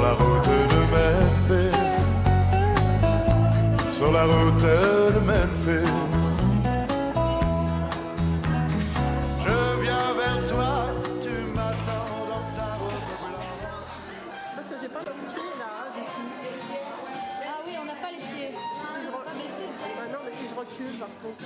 sur la route de Memphis. Sur la route de Memphis. Je viens vers toi, tu m'attends dans ta robe blanche. Parce que j'ai pas le pied là, hein, du coup. Ah oui, on n'a pas les pieds. Si je re- Ah non, mais si je recule par contre.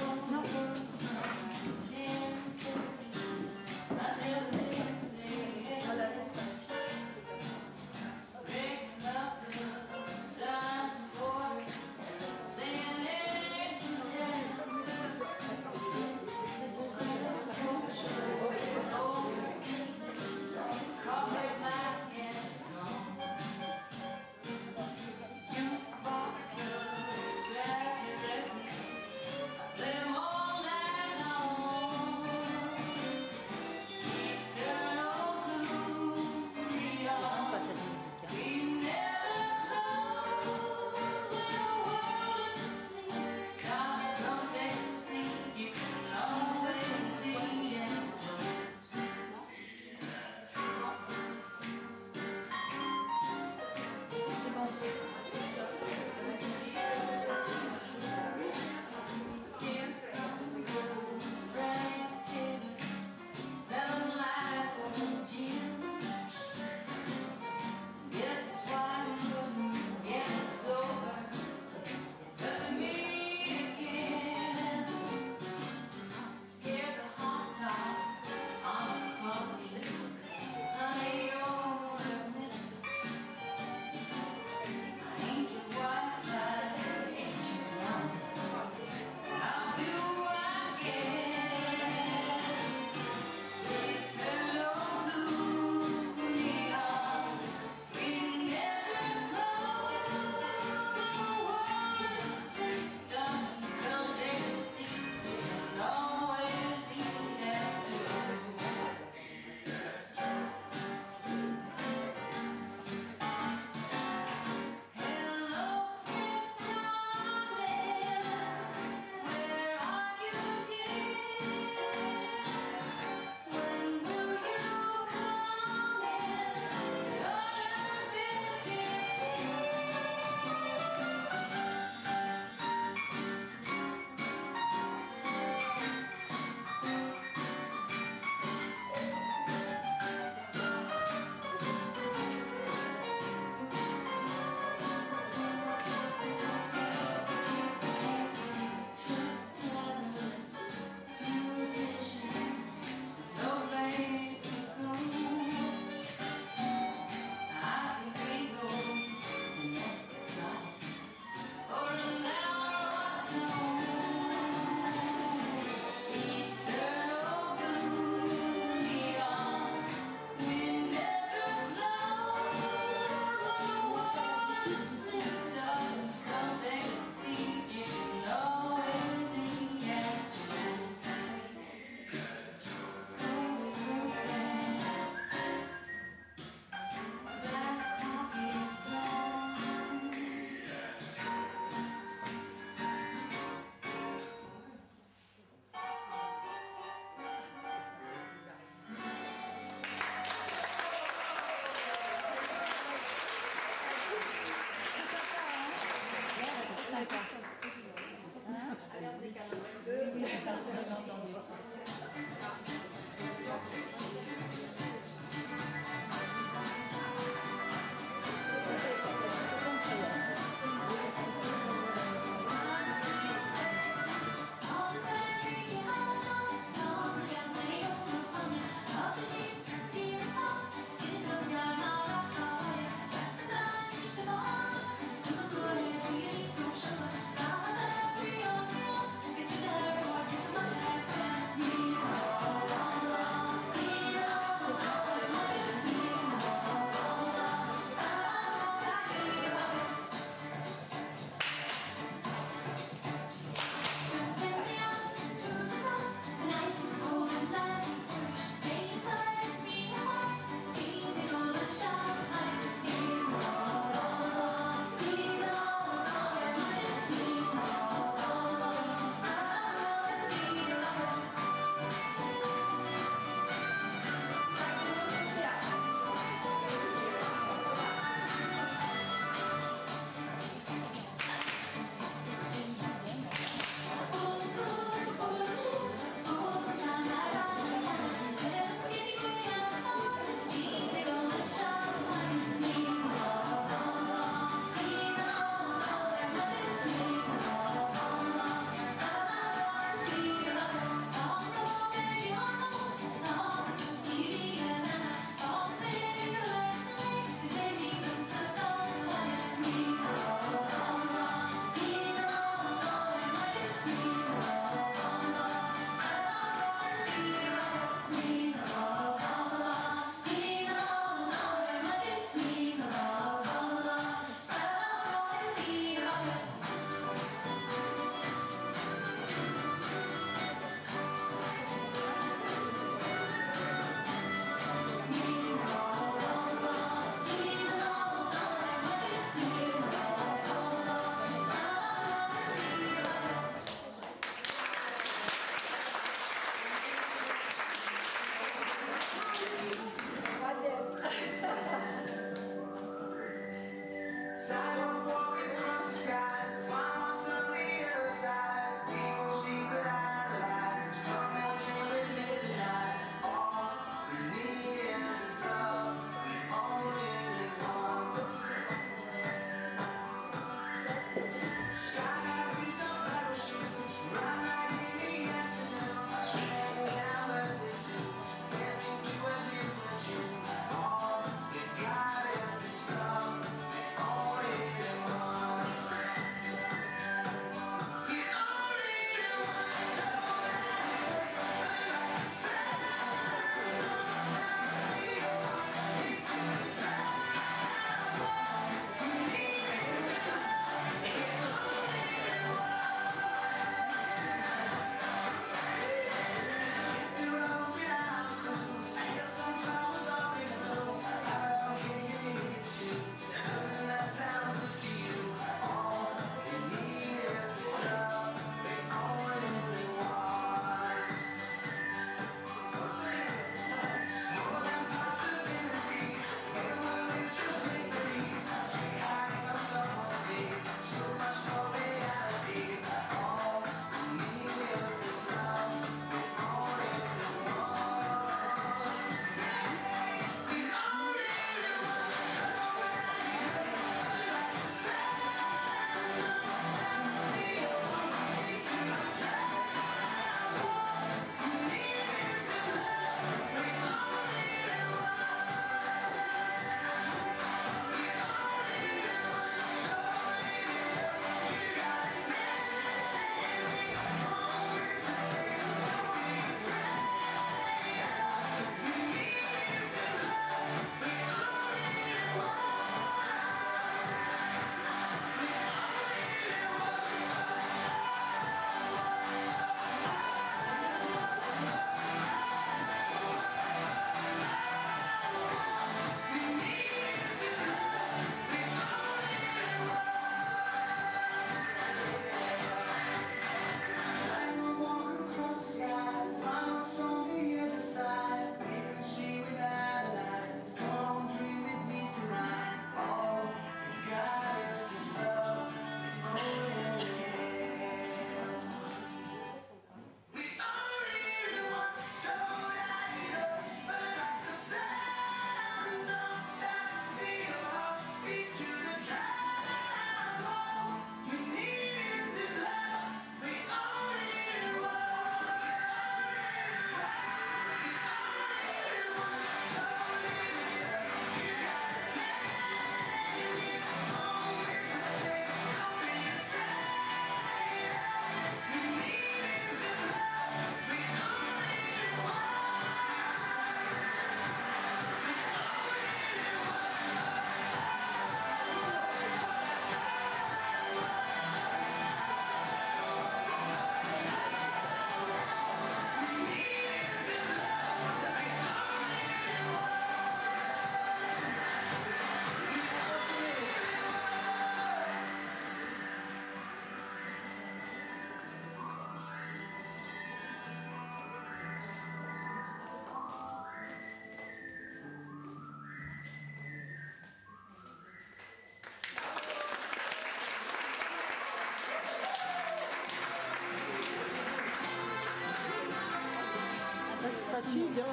七瓶